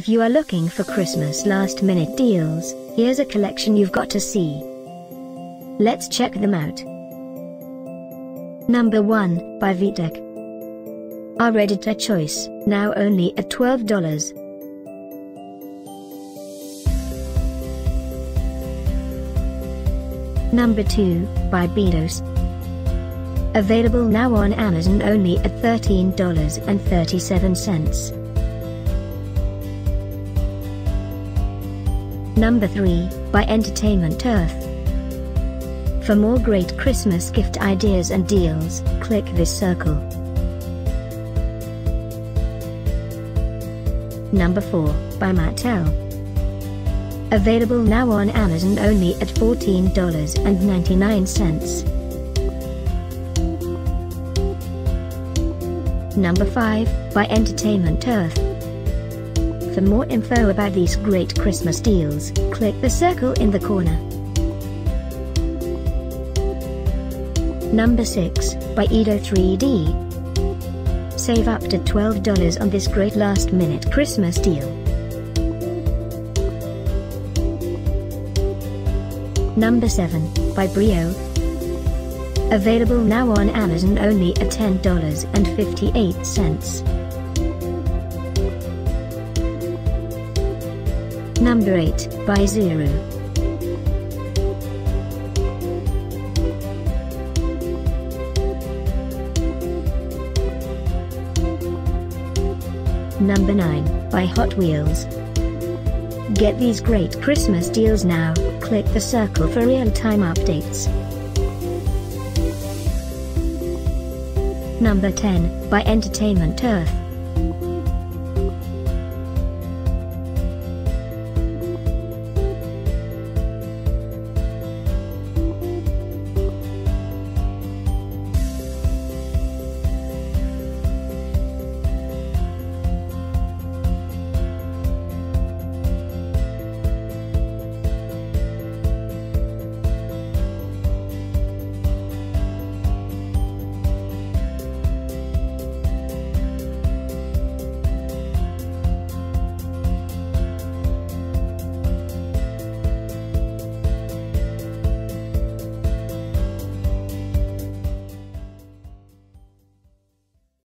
If you are looking for Christmas last minute deals, here's a collection you've got to see. Let's check them out. Number 1, by VTech. Our editor choice, now only at $12. Number 2, by Beados. Available now on Amazon only at $13.37. Number 3, by Entertainment Earth. For more great Christmas gift ideas and deals, click this circle. Number 4, by Mattel. Available now on Amazon only at $14.99. Number 5, by Entertainment Earth. For more info about these great Christmas deals, click the circle in the corner. Number 6, by Ido 3D. Save up to $12 on this great last minute Christmas deal. Number 7, by Brio. Available now on Amazon only at $10.58. Number 8, by Zero. Number 9, by Hot Wheels. Get these great Christmas deals now, click the circle for real-time updates. Number 10, by Entertainment Earth.